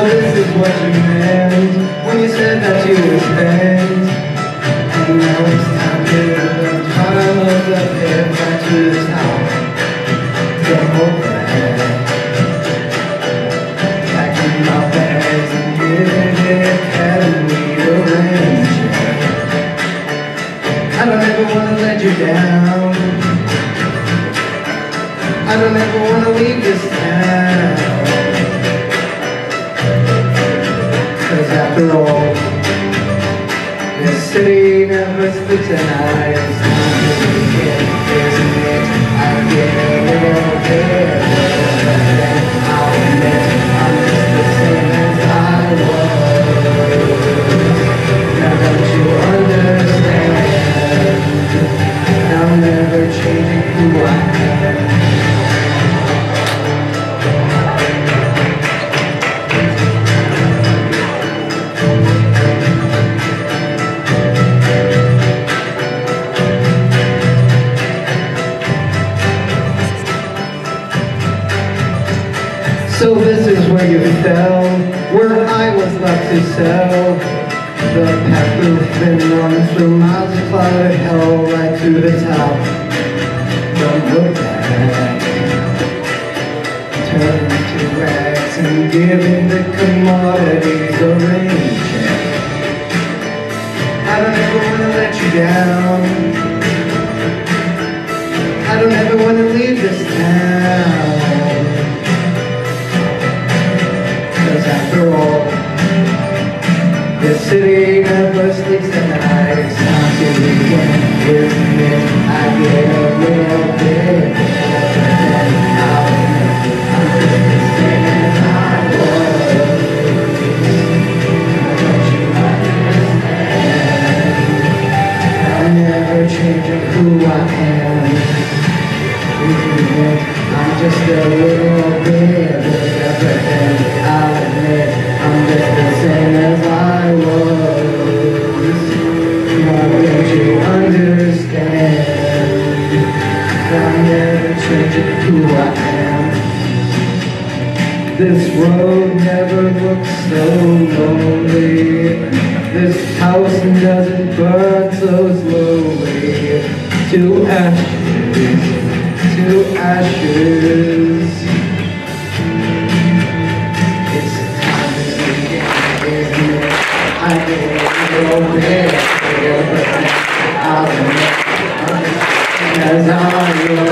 what you meant when you said that you would spend. And now it's time to climb up the hill back to the top. Back. Packing my bags and the. I don't ever wanna let you down. I don't ever wanna leave this town. After all, this city never sleeps at night. So this is where you fell, where I was left to sell. The path we've been on through miles of clouded hell right to the top. Don't look back. Turn to rags and give giving the commodities a rain check. I don't ever wanna let you down. I don't ever wanna leave this town. City never sleeps. It's time to begin, I'm? I'm never changing who I am. I'm just a little bit better than I'll admit I'm never changing who I am This road never looks so lonely This house doesn't burn so slowly To ashes to ashes. It's time to begin, isn't it? I little bit but I'll I'm as I was.